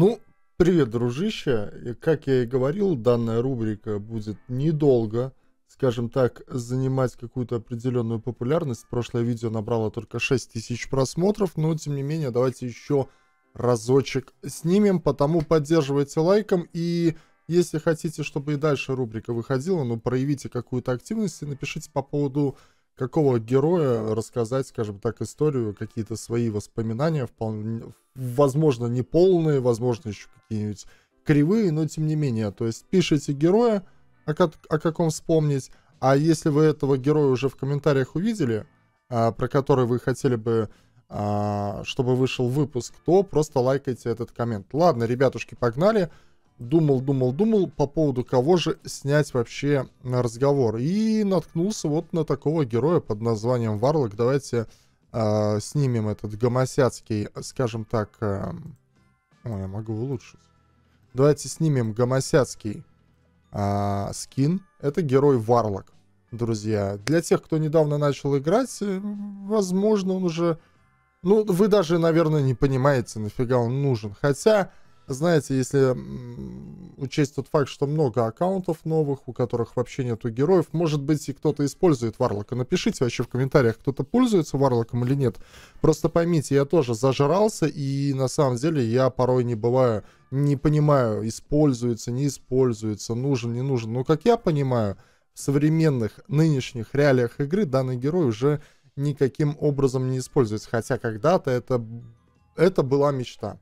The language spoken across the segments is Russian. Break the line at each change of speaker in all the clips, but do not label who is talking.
Ну, привет, дружище. Как я и говорил, данная рубрика будет недолго, скажем так, занимать какую-то определенную популярность. Прошлое видео набрало только 6 тысяч просмотров, но тем не менее давайте еще разочек снимем, потому поддерживайте лайком и если хотите, чтобы и дальше рубрика выходила, ну проявите какую-то активность и напишите по поводу какого героя рассказать, скажем так, историю, какие-то свои воспоминания, вполне, возможно, не полные, возможно, еще какие-нибудь кривые, но тем не менее. То есть пишите героя, о, о каком вспомнить, а если вы этого героя уже в комментариях увидели, а, про который вы хотели бы, а, чтобы вышел выпуск, то просто лайкайте этот коммент. Ладно, ребятушки, погнали думал, думал, думал по поводу кого же снять вообще разговор. И наткнулся вот на такого героя под названием Варлок. Давайте э, снимем этот гомосяцкий, скажем так... Э, ой, я могу улучшить. Давайте снимем гомосяцкий э, скин. Это герой Варлок, друзья. Для тех, кто недавно начал играть, э, возможно, он уже... Ну, вы даже, наверное, не понимаете, нафига он нужен. Хотя знаете, если учесть тот факт, что много аккаунтов новых, у которых вообще нету героев, может быть и кто-то использует Варлока. Напишите вообще в комментариях, кто-то пользуется Варлоком или нет. Просто поймите, я тоже зажрался, и на самом деле я порой не бываю, не понимаю, используется, не используется, нужен, не нужен. Но как я понимаю, в современных нынешних реалиях игры данный герой уже никаким образом не используется. Хотя когда-то это, это была мечта.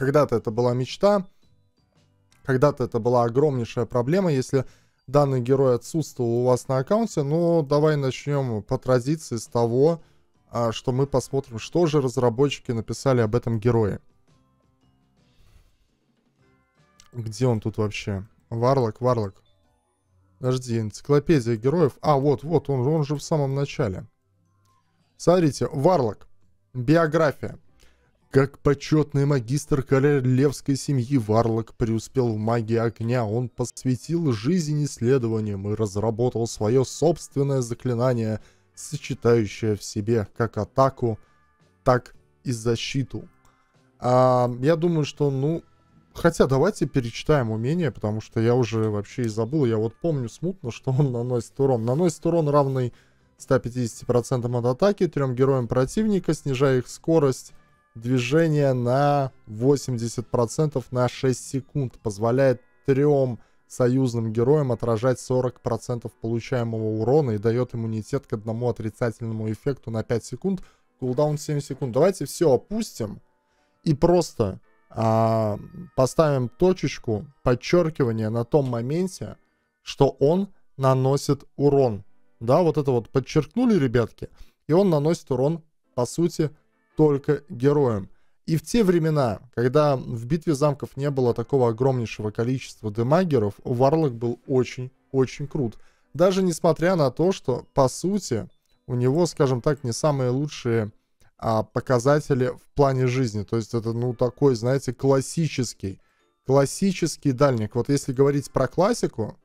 Когда-то это была мечта, когда-то это была огромнейшая проблема, если данный герой отсутствовал у вас на аккаунте. Но давай начнем по традиции с того, а, что мы посмотрим, что же разработчики написали об этом герое. Где он тут вообще? Варлок, Варлок. Подожди, энциклопедия героев. А, вот, вот, он, он же в самом начале. Смотрите, Варлок. Биография. Как почетный магистр королевской семьи Варлок преуспел в магии огня, он посвятил жизнь исследованиям и разработал свое собственное заклинание, сочетающее в себе как атаку, так и защиту. А, я думаю, что, ну, хотя давайте перечитаем умение, потому что я уже вообще и забыл, я вот помню смутно, что он наносит урон. Наносит урон равный 150% от атаки трем героям противника, снижая их скорость движение на 80% на 6 секунд. Позволяет трем союзным героям отражать 40% получаемого урона и дает иммунитет к одному отрицательному эффекту на 5 секунд. Кулдаун 7 секунд. Давайте все опустим и просто а, поставим точечку подчеркивания на том моменте, что он наносит урон. Да, вот это вот подчеркнули, ребятки, и он наносит урон, по сути, только героем. И в те времена, когда в битве замков не было такого огромнейшего количества демагеров, Варлок был очень-очень крут. Даже несмотря на то, что, по сути, у него, скажем так, не самые лучшие а, показатели в плане жизни. То есть это, ну, такой, знаете, классический, классический дальник. Вот если говорить про классику,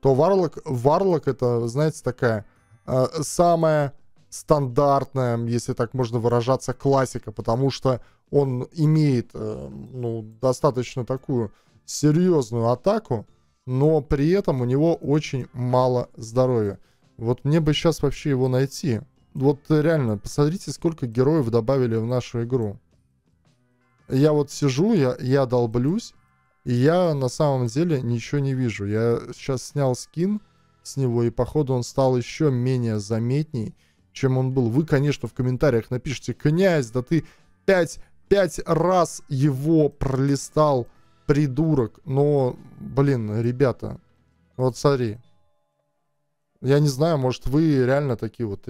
то Варлок, Варлок это, знаете, такая а, самая стандартная, если так можно выражаться, классика, потому что он имеет э, ну, достаточно такую серьезную атаку, но при этом у него очень мало здоровья. Вот мне бы сейчас вообще его найти. Вот реально, посмотрите, сколько героев добавили в нашу игру. Я вот сижу, я, я долблюсь, и я на самом деле ничего не вижу. Я сейчас снял скин с него, и походу он стал еще менее заметней чем он был. Вы, конечно, в комментариях напишите, князь, да ты пять, пять раз его пролистал, придурок. Но, блин, ребята, вот смотри. Я не знаю, может, вы реально такие вот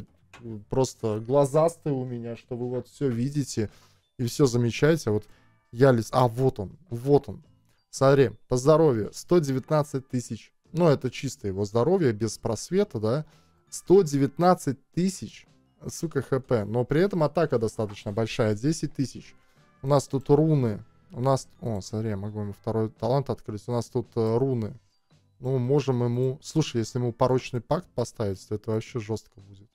просто глазастые у меня, что вы вот все видите и все замечаете. Вот я лист... А, вот он, вот он. Смотри, по здоровью 119 тысяч. Ну, это чисто его здоровье, без просвета, да. 119 тысяч, сука, хп. Но при этом атака достаточно большая, 10 тысяч. У нас тут руны. У нас... О, смотри, я могу ему второй талант открыть. У нас тут э, руны. Ну, можем ему... Слушай, если ему порочный пакт поставить, то это вообще жестко будет.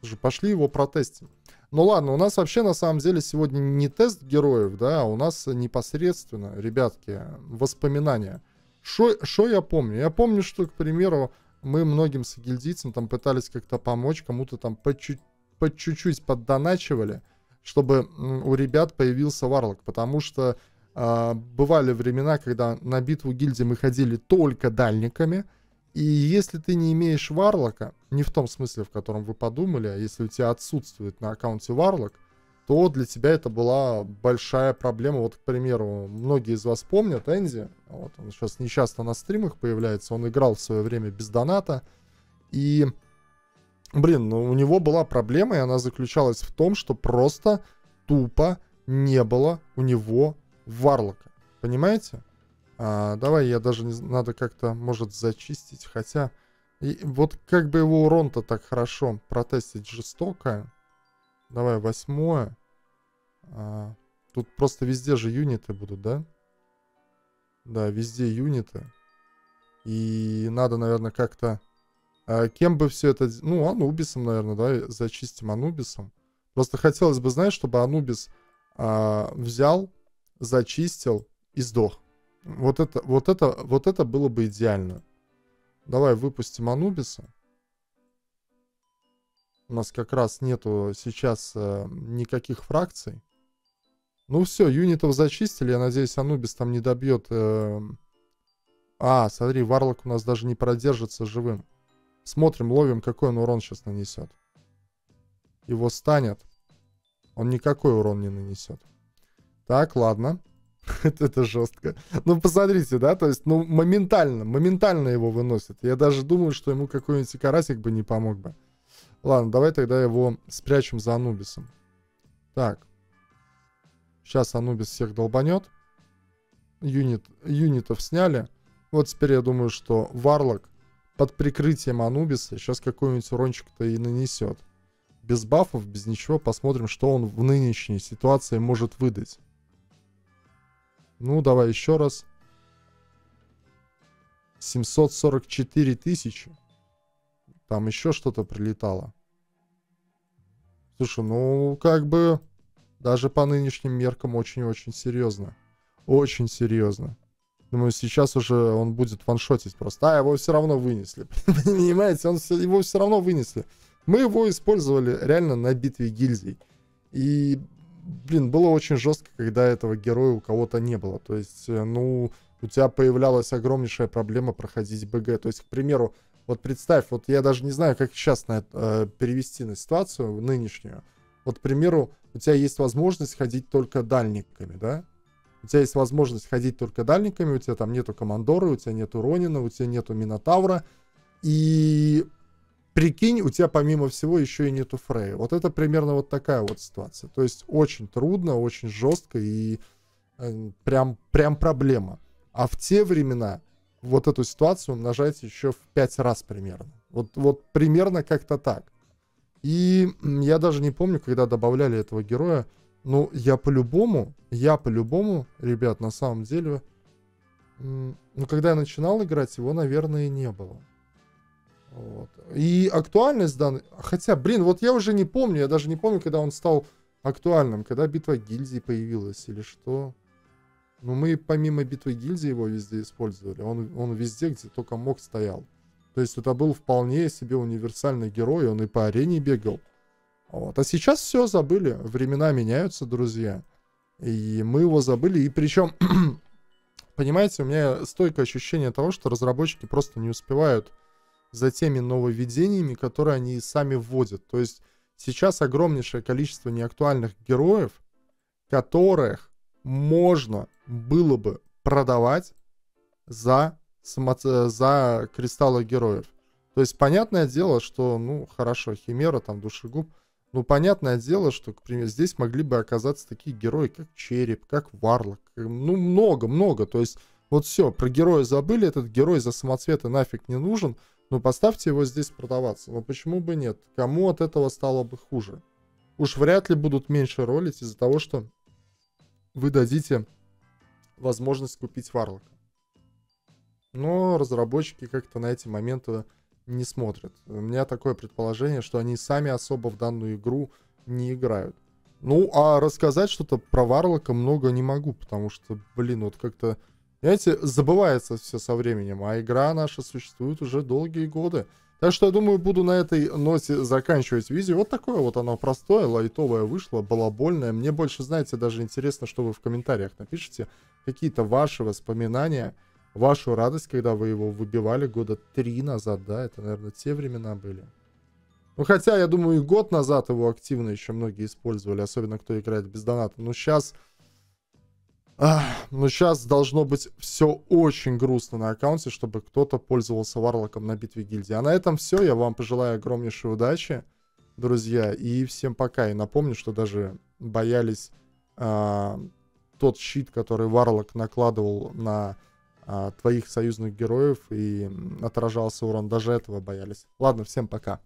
Слушай, пошли его протестим. Ну ладно, у нас вообще на самом деле сегодня не тест героев, да, а у нас непосредственно, ребятки, воспоминания. Что я помню? Я помню, что, к примеру, мы многим сагильдийцам там пытались как-то помочь, кому-то там по чуть-чуть поддоначивали, чтобы у ребят появился варлок, потому что э, бывали времена, когда на битву гильдии мы ходили только дальниками, и если ты не имеешь варлока, не в том смысле, в котором вы подумали, а если у тебя отсутствует на аккаунте варлок, то для тебя это была большая проблема. Вот, к примеру, многие из вас помнят Энди, вот он сейчас нечасто на стримах появляется, он играл в свое время без доната, и, блин, ну, у него была проблема, и она заключалась в том, что просто тупо не было у него варлока. Понимаете? А, давай я даже не надо как-то, может, зачистить, хотя... И вот как бы его урон-то так хорошо протестить жестоко. Давай восьмое. А, тут просто везде же юниты будут, да? Да, везде юниты. И надо, наверное, как-то... А, кем бы все это... Ну, Анубисом, наверное, да? Зачистим Анубисом. Просто хотелось бы, знаешь, чтобы Анубис а, взял, зачистил и сдох. Вот это, вот это, вот это было бы идеально. Давай выпустим Анубиса. У нас как раз нету сейчас э, никаких фракций. Ну все, юнитов зачистили. Я надеюсь, Анубис там не добьет... Э... А, смотри, Варлок у нас даже не продержится живым. Смотрим, ловим, какой он урон сейчас нанесет. Его станет. Он никакой урон не нанесет. Так, ладно. это, жестко. Ну, посмотрите, да, то есть, ну, моментально, моментально его выносит. Я даже думаю, что ему какой-нибудь карасик бы не помог бы. Ладно, давай тогда его спрячем за Анубисом. Так. Сейчас Анубис всех долбанет. Юнит, юнитов сняли. Вот теперь я думаю, что Варлок под прикрытием Анубиса сейчас какой-нибудь урончик-то и нанесет. Без бафов, без ничего. Посмотрим, что он в нынешней ситуации может выдать. Ну, давай еще раз. 744 тысячи. Там еще что-то прилетало. Слушай, ну, как бы... Даже по нынешним меркам очень-очень серьезно. Очень серьезно. Думаю, сейчас уже он будет ваншотить просто. А, его все равно вынесли. Понимаете, он его все равно вынесли. Мы его использовали реально на битве гильдий. И, блин, было очень жестко, когда этого героя у кого-то не было. То есть, э, ну, у тебя появлялась огромнейшая проблема проходить БГ. То есть, к примеру, вот представь, вот я даже не знаю, как сейчас на э, перевести на ситуацию нынешнюю. Вот, к примеру, у тебя есть возможность ходить только дальниками, да? У тебя есть возможность ходить только дальниками, у тебя там нету командора, у тебя нету Ронина, у тебя нету Минотавра. И прикинь, у тебя помимо всего еще и нету Фрея. Вот это примерно вот такая вот ситуация. То есть очень трудно, очень жестко и э, прям, прям проблема. А в те времена вот эту ситуацию умножать еще в пять раз примерно. Вот, вот примерно как-то так. И я даже не помню, когда добавляли этого героя. Ну, я по-любому, я по-любому, ребят, на самом деле, ну, когда я начинал играть, его, наверное, не было. Вот. И актуальность данной... Хотя, блин, вот я уже не помню, я даже не помню, когда он стал актуальным, когда битва гильдии появилась или что. Ну, мы помимо битвы гильдии его везде использовали. Он, он везде, где только мог, стоял. То есть это был вполне себе универсальный герой, он и по арене бегал. Вот. А сейчас все забыли, времена меняются, друзья. И мы его забыли, и причем, понимаете, у меня стойкое ощущение того, что разработчики просто не успевают за теми нововведениями, которые они сами вводят. То есть сейчас огромнейшее количество неактуальных героев, которых можно было бы продавать за за кристаллы героев. То есть, понятное дело, что, ну, хорошо, Химера, там, Душегуб, ну, понятное дело, что, к примеру, здесь могли бы оказаться такие герои, как Череп, как Варлок, ну, много-много, то есть, вот все, про героя забыли, этот герой за самоцветы нафиг не нужен, ну, поставьте его здесь продаваться, ну, почему бы нет, кому от этого стало бы хуже? Уж вряд ли будут меньше ролить из-за того, что вы дадите возможность купить Варлока. Но разработчики как-то на эти моменты не смотрят. У меня такое предположение, что они сами особо в данную игру не играют. Ну, а рассказать что-то про Варлока много не могу, потому что, блин, вот как-то, знаете, забывается все со временем, а игра наша существует уже долгие годы. Так что я думаю, буду на этой ноте заканчивать видео. Вот такое вот оно простое, лайтовое вышло, балабольное. Мне больше, знаете, даже интересно, что вы в комментариях напишите. Какие-то ваши воспоминания, вашу радость, когда вы его выбивали года три назад, да? Это, наверное, те времена были. Ну, хотя, я думаю, и год назад его активно еще многие использовали, особенно кто играет без доната. Но сейчас... Ах, ну, сейчас должно быть все очень грустно на аккаунте, чтобы кто-то пользовался варлоком на битве гильдии. А на этом все. Я вам пожелаю огромнейшей удачи, друзья. И всем пока. И напомню, что даже боялись а, тот щит, который варлок накладывал на а, твоих союзных героев и отражался урон. Даже этого боялись. Ладно, всем пока.